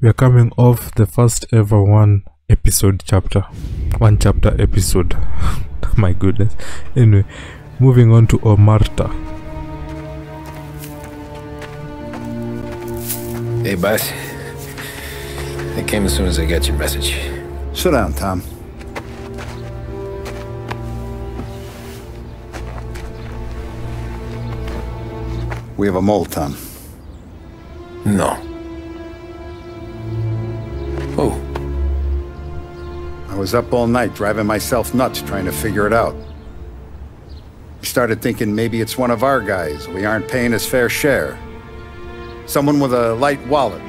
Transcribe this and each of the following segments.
we are coming off the first ever one episode chapter one chapter episode my goodness anyway moving on to Omerta Hey, boss. I came as soon as I got your message. Sit down, Tom. We have a mole, Tom. No. Oh, I was up all night driving myself nuts trying to figure it out. I started thinking maybe it's one of our guys. We aren't paying his fair share. Someone with a light wallet.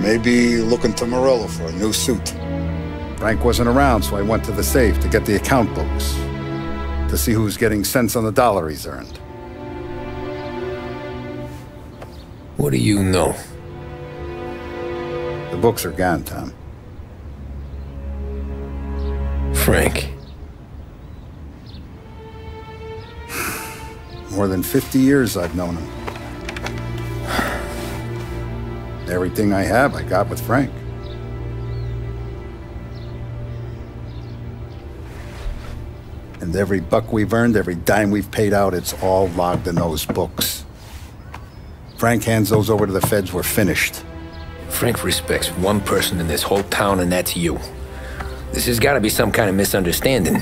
Maybe looking to Morello for a new suit. Frank wasn't around, so I went to the safe to get the account books. To see who's getting cents on the dollar he's earned. what do you know? The books are gone, Tom. Frank. More than 50 years I've known him. Everything I have, I got with Frank. And every buck we've earned, every dime we've paid out, it's all logged in those books. Frank hands those over to the feds, we're finished. Frank respects one person in this whole town, and that's you. This has got to be some kind of misunderstanding.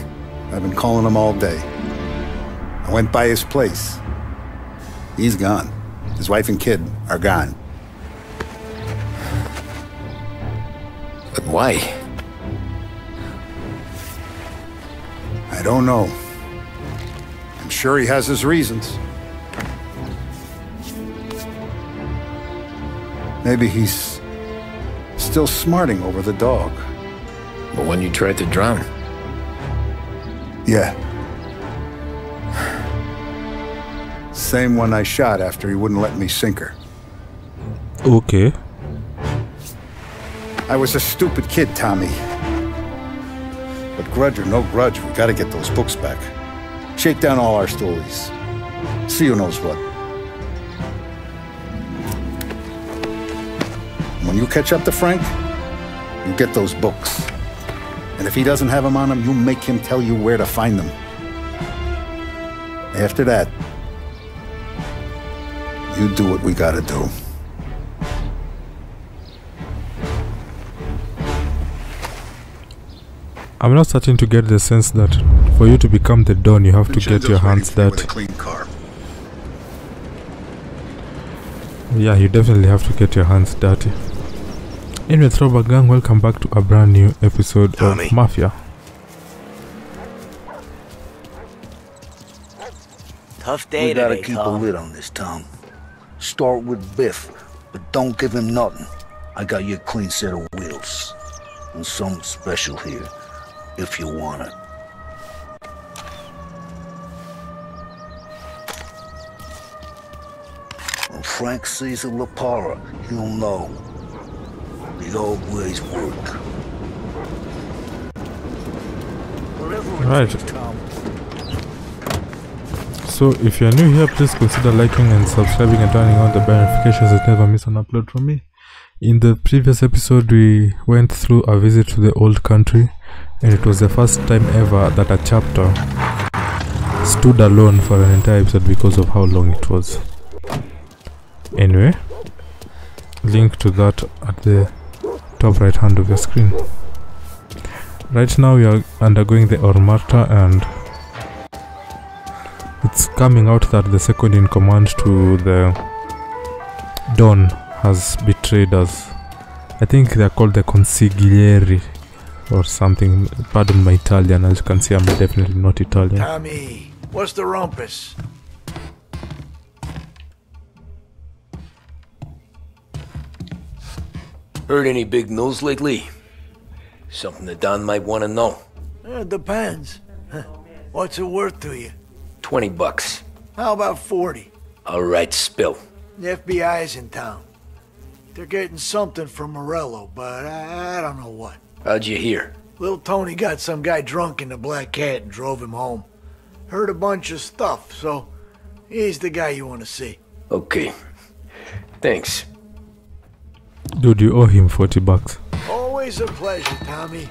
I've been calling him all day. I went by his place. He's gone. His wife and kid are gone. But why? I don't know. I'm sure he has his reasons. Maybe he's still smarting over the dog. The one you tried to drown. Yeah. Same one I shot after he wouldn't let me sink her. okay I was a stupid kid, Tommy. But grudge or no grudge, we gotta get those books back. Shake down all our stories. See who knows what. When you catch up to Frank, you get those books. And if he doesn't have them on him, you make him tell you where to find them. After that, you do what we gotta do. i'm not starting to get the sense that for you to become the don you have to get your hands dirty yeah you definitely have to get your hands dirty anyway throwback gang welcome back to a brand new episode Tommy. of mafia Tough day We gotta today, keep a lid on this Tom. Start with Biff, but don't give him nothing. I got you a clean set of wheels. And something special here, if you want it. When Frank sees a lupara, he'll know. The old ways work. Right. So if you're new here, please consider liking and subscribing and turning on the bell notifications to never miss an upload from me. In the previous episode, we went through a visit to the old country, and it was the first time ever that a chapter stood alone for an entire episode because of how long it was. Anyway, link to that at the top right hand of your screen. Right now, we are undergoing the Omerta and it's coming out that the second in command to the Don has betrayed us. I think they're called the consiglieri or something. Pardon my Italian, as you can see, I'm definitely not Italian. Tommy, what's the rumpus? Heard any big news lately? Something that Don might want to know. Eh, It depends. What's it worth to you? 20 bucks. How about 40? All right, spill. The FBI's in town. They're getting something from Morello, but I, I don't know what. How'd you hear? Little Tony got some guy drunk in the Black Cat and drove him home. Heard a bunch of stuff, so he's the guy you want to see. Okay. Thanks. Dude, you owe him 40 bucks. Always a pleasure, Tommy.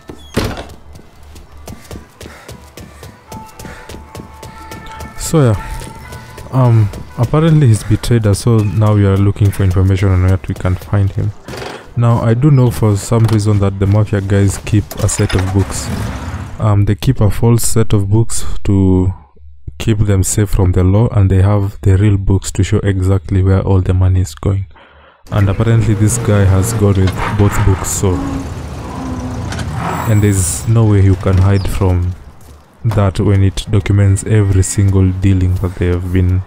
So yeah, um, apparently he's betrayed us. So now we are looking for information on where we can find him. Now I do know for some reason that the mafia guys keep a set of books. Um, they keep a false set of books to keep them safe from the law, and they have the real books to show exactly where all the money is going. And apparently this guy has got with both books, so and there's no way you can hide from that when it documents every single dealing that they have been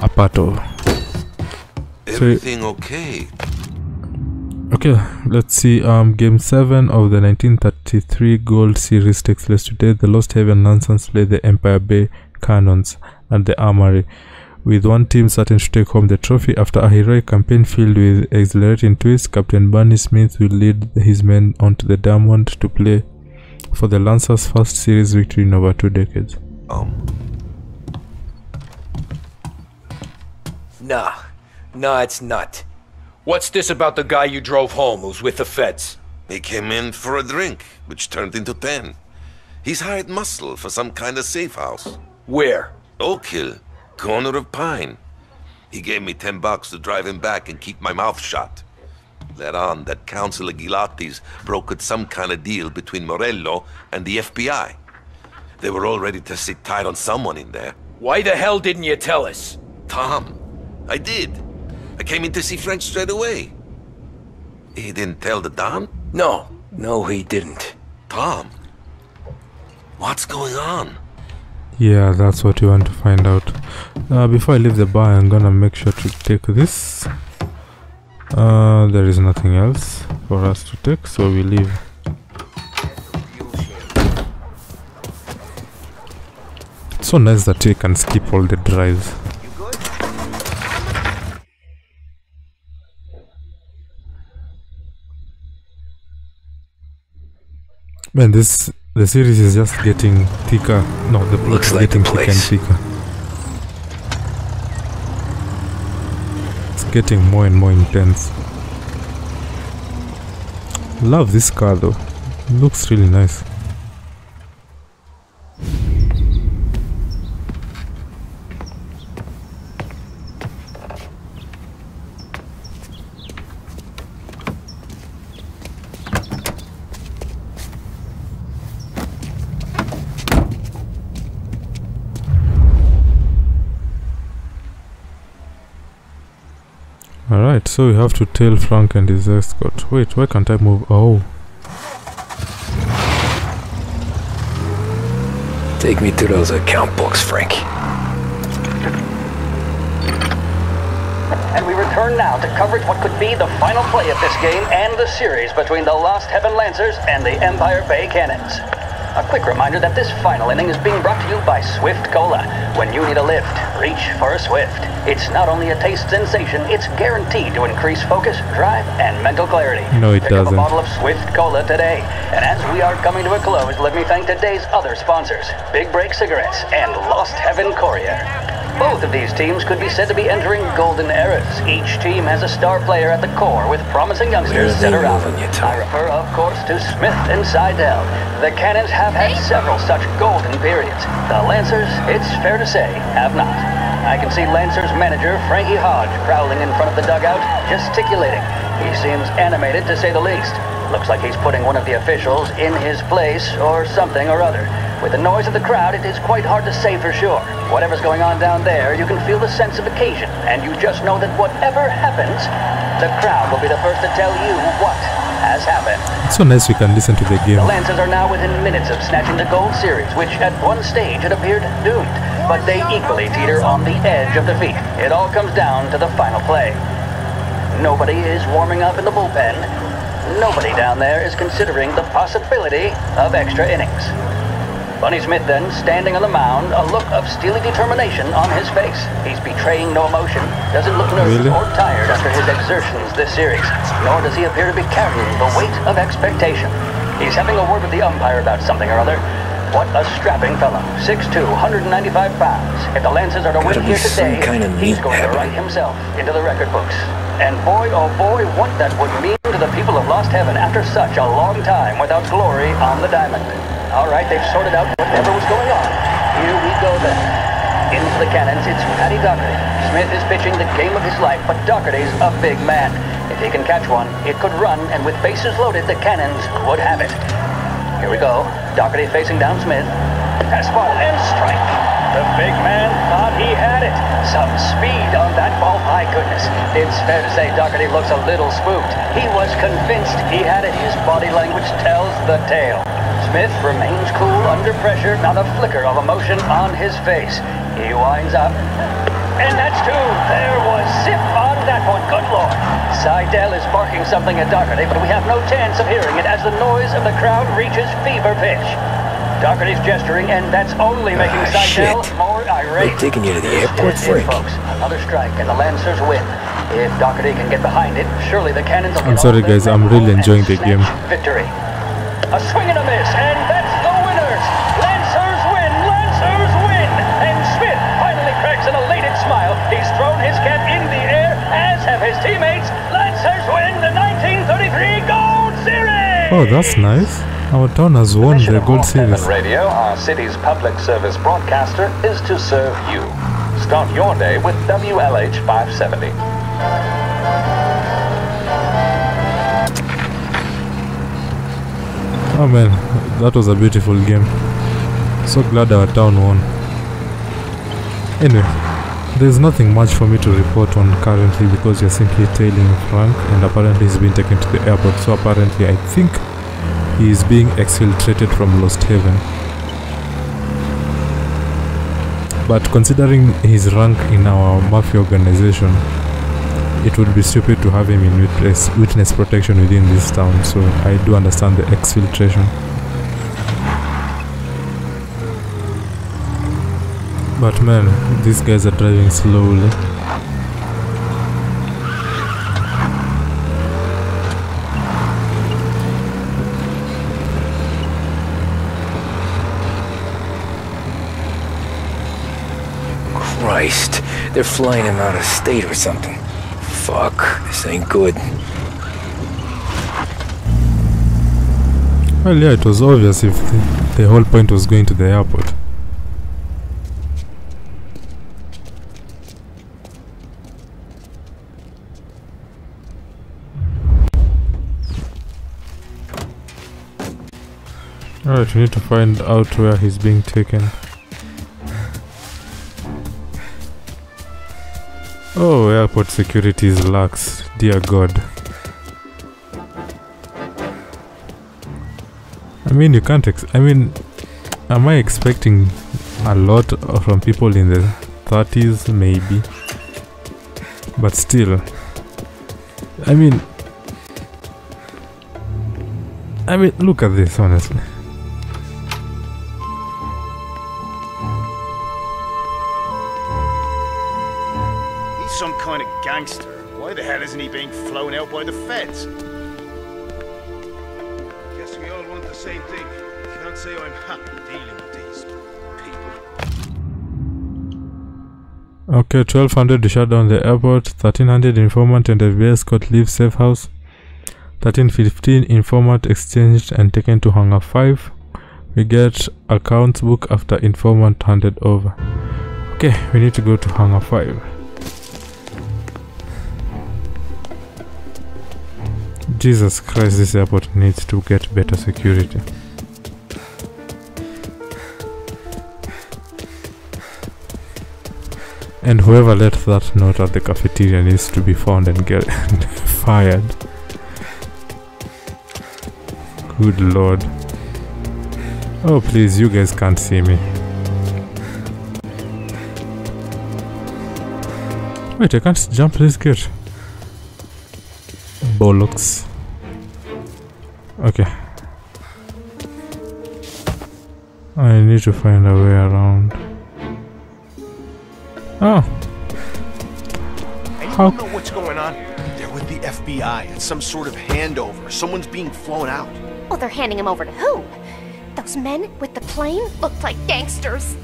a part of. So- Everything okay? Okay, let's see. Um, game seven of the 1933 Gold Series takes place today. The Lost Heaven Lancers play the Empire Bay Cannons at the Armory, with one team certain to take home the trophy after a heroic campaign filled with exhilarating twists. Captain Barney Smith will lead his men onto the Diamond to play for the Lancers' first series victory in over two decades. Um, Nah. Nah, it's not. What's this about the guy you drove home who's with the feds? he came in for a drink, which turned into ten. He's hired muscle for some kind of safe house. Where? Oak Hill, corner of Pine. He gave me ten bucks to drive him back and keep my mouth shut. Let on that Councilor Gilatti's brokered some kind of deal between Morello and the FBI. They were all ready to sit tight on someone in there. Why the hell didn't you tell us? Tom, I did. I came in to see Frank straight away. He didn't tell the Don? No. No, he didn't. Tom, what's going on? Yeah, that's what you want to find out. Uh, before I leave the bar, I'm gonna make sure to take this. Uh, there is nothing else for us to take, so we leave. It's so nice that you can skip all the drives. Man, this the series is just getting thicker. No, the plot Looks is like the getting thicker and thicker. It's getting more and more intense. Love this car though. Looks really nice. Alright, so we have to tell Frank and his escort. Wait, why can't I move? Oh, Take me to those account books, Frank. And we return now to coverage what could be the final play of this game and the series between the Lost Heaven Lancers and the Empire Bay Cannons. A quick reminder that this final inning is being brought to you by Swift Cola. When you need a lift, reach for a Swift. It's not only a taste sensation, it's guaranteed to increase focus, drive, and mental clarity. No, it Pick up doesn't. a bottle of Swift Cola today. And as we are coming to a close, let me thank today's other sponsors, Big Break Cigarettes and Lost Heaven Courier. Both of these teams could be said to be entering golden eras. Each team has a star player at the core with promising youngsters Where are set around. you to? I refer, of course, to Smith and Seidel. The Cannons have had several such golden periods. The Lancers, it's fair to say, have not. I can see Lancers manager Frankie Hodge prowling in front of the dugout, gesticulating. He seems animated to say the least. Looks like he's putting one of the officials in his place or something or other. With the noise of the crowd, it is quite hard to say for sure. Whatever's going on down there, you can feel the sense of occasion, and you just know that whatever happens, the crowd will be the first to tell you what has happened. it's so nice we can listen to the game. The Lancers are now within minutes of snatching the gold series, which at one stage had appeared doomed, but they equally teeter on the edge of defeat. It all comes down to the final play. Nobody is warming up in the bullpen. Nobody down there is considering the possibility of extra innings. Bunny Smith then, standing on the mound, a look of steely determination on his face. He's betraying no emotion, doesn't look nervous Really? or tired after his exertions this series, nor does he appear to be carrying the weight of expectation. He's having a word with the umpire about something or other. What a strapping fellow. 6'2", 195 pounds. If the Lancers are to Gotta win here today, kind of he's going to habit. write himself into the record books. And boy, oh boy, what that would mean to the people of Lost Heaven after such a long time without glory on the diamond. All right, they've sorted out whatever was going on. Here we go then. Into the cannons, it's Paddy Doherty. Smith is pitching the game of his life, but Doherty's a big man. If he can catch one, it could run, and with bases loaded, the cannons could have it. Here we go. Doherty facing down Smith. Fastball and strike. The big man thought he had it. Some speed on that ball. My goodness. It's fair to say Doherty looks a little spooked. He was convinced he had it. His body language tells the tale. Smith remains cool under pressure, not a flicker of emotion on his face. He winds up. And that's two. There was zip on that one. Good lord. Seidel is barking something at Doherty, but we have no chance of hearing it as the noise of the crowd reaches fever pitch. Doherty's gesturing, and that's only making Ah, Seidel shit. more irate. They're taking you to the This airport, is it, Frank. folks. Another strike, and the Lancers win. If Doherty can get behind it, surely the Cannons will I'm sorry, guys, I'm really enjoying the game. Victory. A swing and a miss, and that's the winners. Lancers win, Lancers win. And Smith finally cracks an elated smile. He's thrown his cap in the air, as have his teammates. Lancers win the 1933 Gold Series. Oh, that's nice. Our town has won the of Gold Series. Radio, our city's public service broadcaster, is to serve you. Start your day with WLH 570. Oh man, that was a beautiful game. So glad our town won. Anyway, there's nothing much for me to report on currently because you're simply tailing Frank and apparently he's been taken to the airport. So apparently I think he is being exfiltrated from Lost Heaven. But considering his rank in our mafia organization, it would be stupid to have him in witness, witness protection within this town, so I do understand the exfiltration. But man, these guys are driving slowly. Christ, they're flying him out of state or something. Fuck, this ain't good. Well, yeah, it was obvious if the, the whole point was going to the airport. Alright, we need to find out where he's being taken. Oh, airport security is lax. Dear God. I mean, you can't. Ex- I mean, am I expecting a lot from people in the 30s? Maybe. But still. I mean. I mean, look at this, honestly. Gangster. Why the hell isn't he being flown out by the feds? Guess we all want the same thing. Can't say I'm happy dealing with these people. Okay, 1200 to shut down the airport, 1300 informant and FBI escort leave safe house, 1315 informant exchanged and taken to hangar 5. We get accounts book after informant handed over. Okay, we need to go to hangar 5. Jesus Christ, this airport needs to get better security. And whoever left that note at the cafeteria needs to be found and get fired. Good lord. Oh please, you guys can't see me. Wait, I can't jump this gate. Bollocks. Okay. I need to find a way around. Oh, I How- don't know what's going on. They're with the FBI. It's some sort of handover. Someone's being flown out. Oh, they're handing him over to who? Those men with the plane looked like gangsters.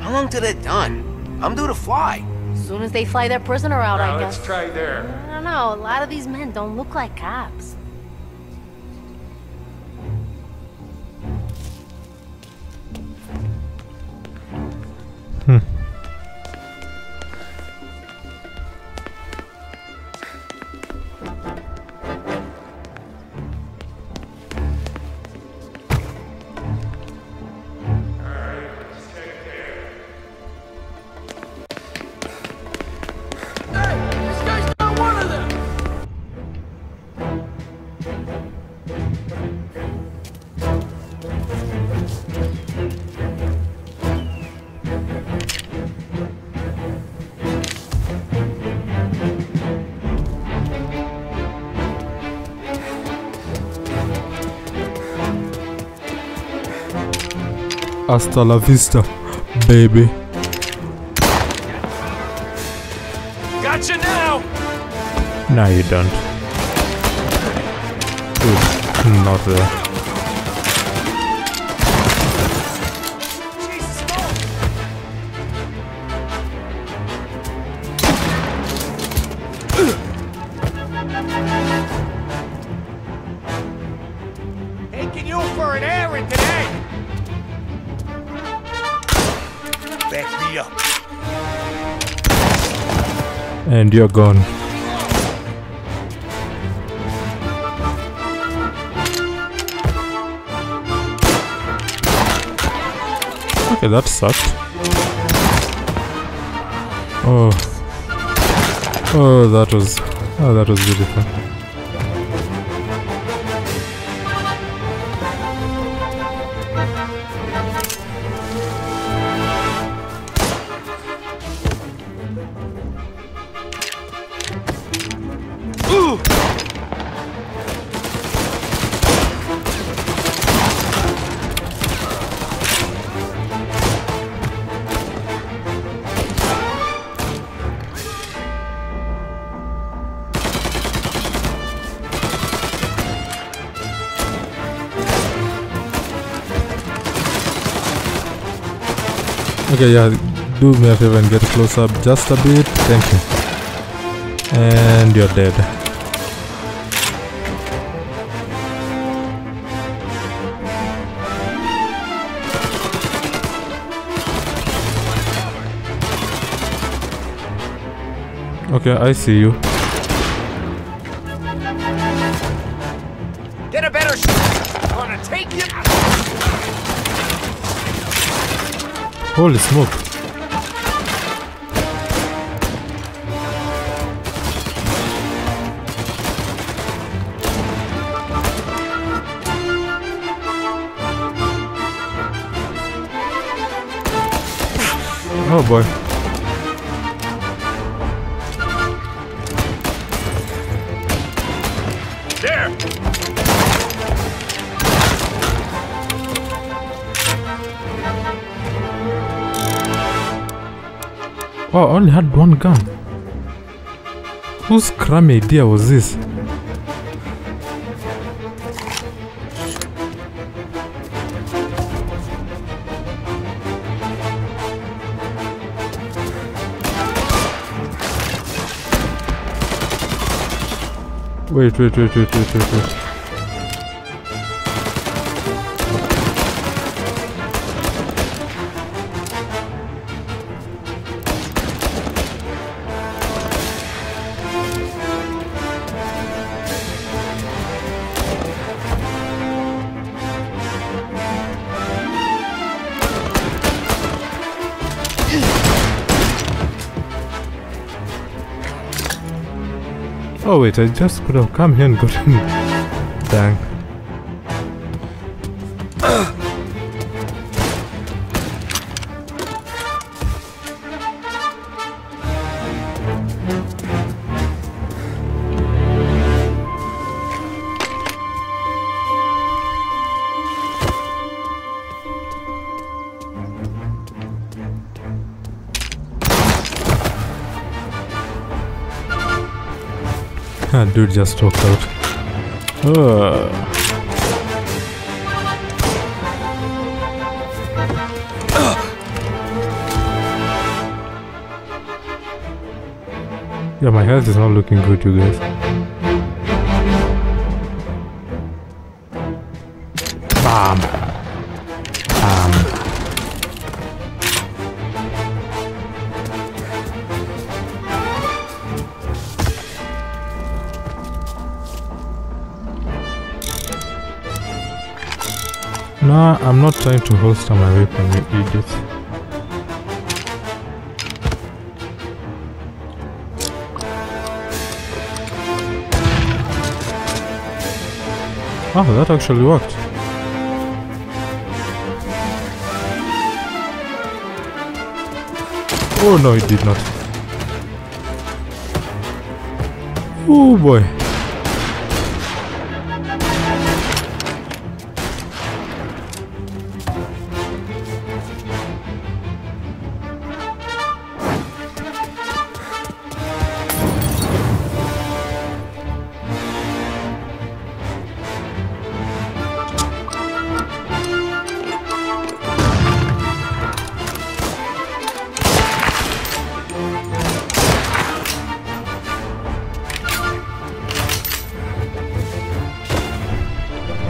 How long till they're done? I'm due to fly. As soon as they fly their prisoner out, I guess. let's try there. Don't know, a lot of these men don't look like cops. Hasta la vista, baby. Gotcha now! No, you don't. Ooh, not there. And you're gone. Okay, that sucked. Oh. Oh, that was... Oh, that was beautiful. Okay, yeah, do me a favor and get close up just a bit. Thank you. And you're dead. Okay, I see you. Holy smoke. Oh boy. Oh, I only had one gun. Whose crummy idea was this? Wait, wait, wait, wait, wait, wait, wait. Wait, I just could have come here and gotten... Dang. Dude just walked out. Yeah, my health is not looking good, you guys. No, I'm not trying to holster my weapon, you idiot. Oh, that actually worked. Oh no, it did not. Oh boy.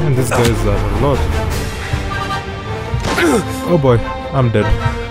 Man, these guys are a lot. Oh boy, I'm dead.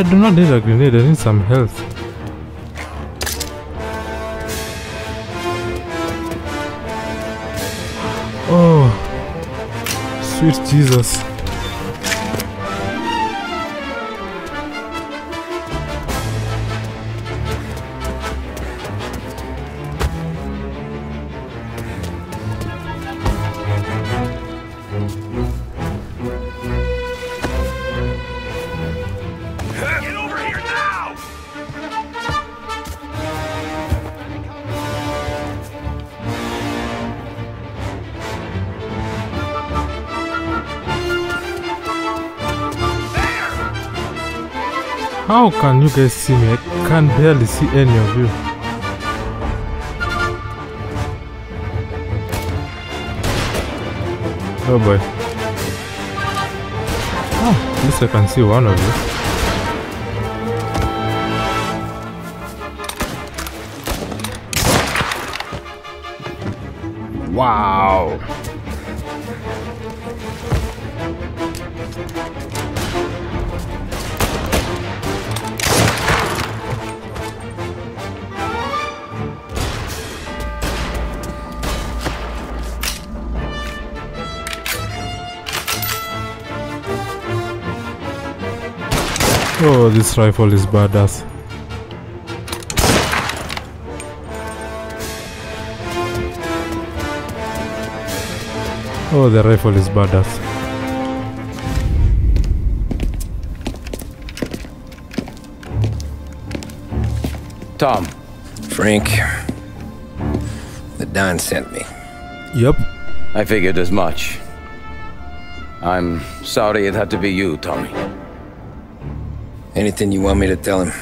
I do not need a grenade, I need some health. Oh, sweet Jesus. How can you guys see me? I can barely see any of you. Oh boy. Oh, at least I can see one of you. Wow. Oh, this rifle is badass. Oh, the rifle is badass. Tom. Frank. The Don sent me. Yep. I figured as much. I'm sorry it had to be you, Tommy. Anything you want me to tell him?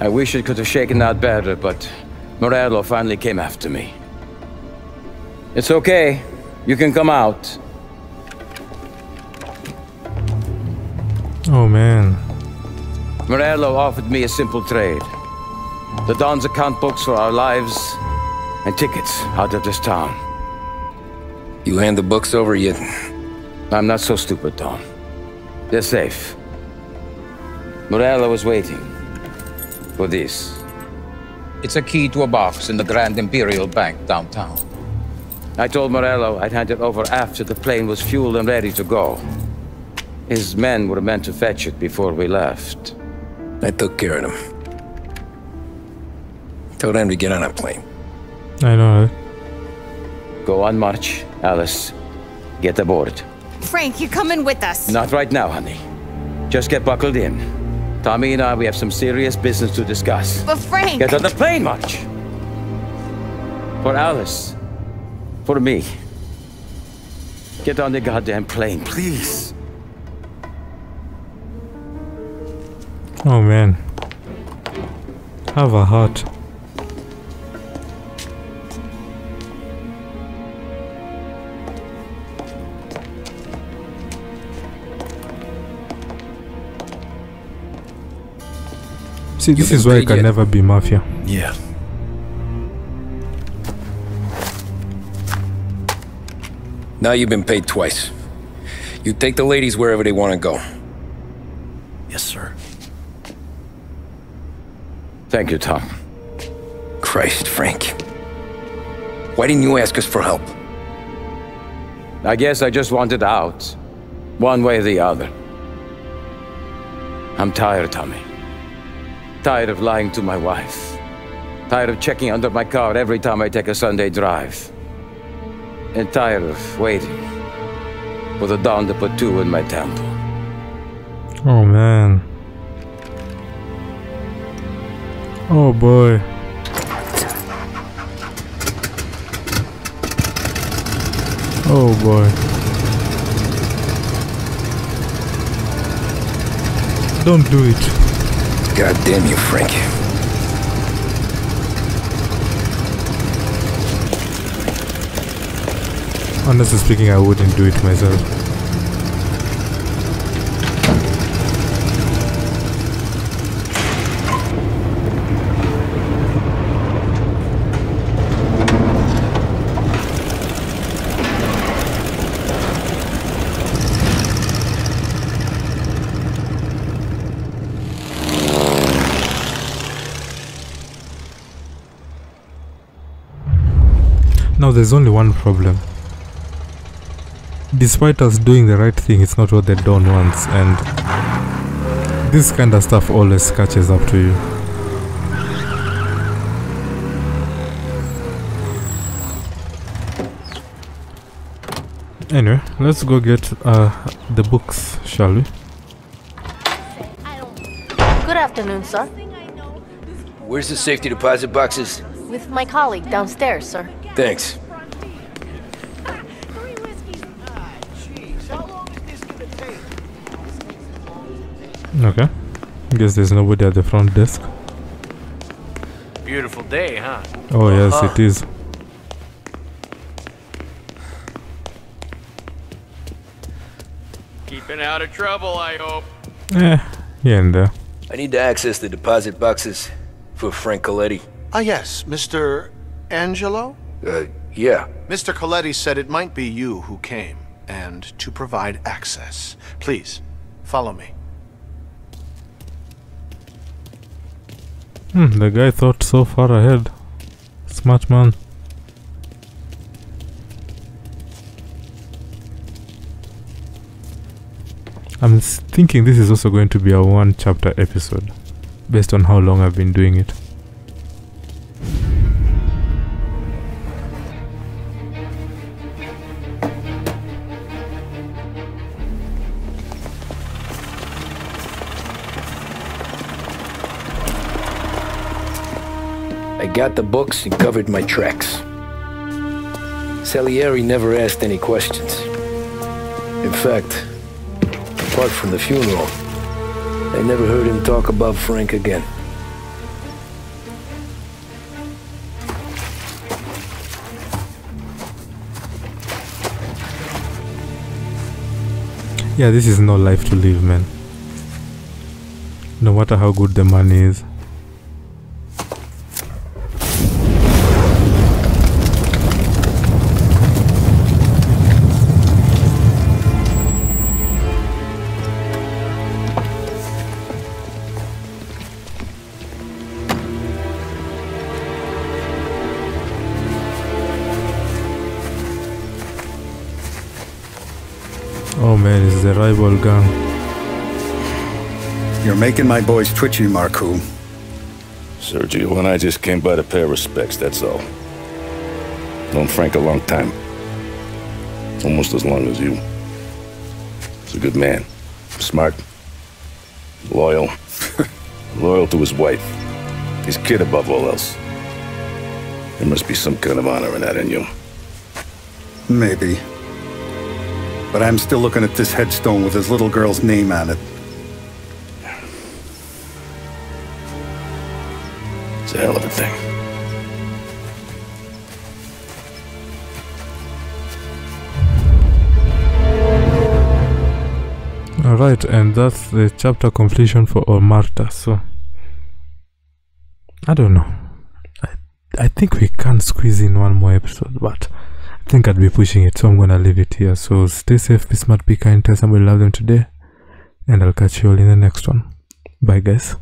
I wish it could have shaken out better, but Morello finally came after me. It's okay. You can come out. Oh man. Morello offered me a simple trade. The Don's account books for our lives and tickets out of this town. You hand the books over yet? I'm not so stupid, Don. They're safe. Morello was waiting for this. It's a key to a box in the Grand Imperial Bank downtown. I told Morello I'd hand it over after the plane was fueled and ready to go. His men were meant to fetch it before we left. I took care of them. Told them to get on a plane. I know. Go on, March. Alice, get aboard. Frank, you're coming with us. Not right now, honey. Just get buckled in. Tommy and I, we have some serious business to discuss. But Frank! Get on the plane, March! For Alice. For me. Get on the goddamn plane, please. Oh man. Have a heart. See, this is why I can never be mafia. Yeah. Now you've been paid twice. You take the ladies wherever they want to go. Yes, sir. Thank you, Tom. Christ, Frank. Why didn't you ask us for help? I guess I just wanted out. One way or the other. I'm tired, Tommy. Tired of lying to my wife. Tired of checking under my car every time I take a Sunday drive. And tired of waiting for the dawn to put two in my temple. Oh man. Oh boy. Oh boy. Don't do it. God damn you, Frank. Honestly speaking, I wouldn't do it myself. Now there's only one problem. Despite us doing the right thing, it's not what the Don wants, and this kind of stuff always catches up to you. Anyway, let's go get uh, the books, shall we? Good afternoon, sir. Where's the safety deposit boxes? With my colleague downstairs, sir. Thanks. Okay. Guess there's nobody at the front desk. Beautiful day, huh? Oh, yes, Uh-huh. it is. Keeping out of trouble, I hope. Eh, yeah, and there. I need to access the deposit boxes for Frank Colletti. Ah, yes, Mr. Angelo? Uh, yeah. Mr. Colletti said it might be you who came, and to provide access. Please, follow me. Hmm, the guy thought so far ahead. Smart man. I'm thinking this is also going to be a one chapter episode based on how long I've been doing it. Got the books and covered my tracks. Salieri never asked any questions. In fact, apart from the funeral, I never heard him talk about Frank again. Yeah, this is no life to live, man. No matter how good the man is. Making my boys twitchy, Marku. Sergio and I just came by to pay respects, that's all. Known Frank a long time. Almost as long as you. He's a good man. Smart. Loyal. Loyal to his wife. His kid above all else. There must be some kind of honor in that in you. Maybe. But I'm still looking at this headstone with his little girl's name on it. And that's the chapter completion for Omerta. So, I don't know. I, I think we can squeeze in one more episode, but I think I'd be pushing it, so I'm gonna leave it here. So, stay safe, be smart, be kind, tell somebody love them today, and I'll catch you all in the next one. Bye, guys.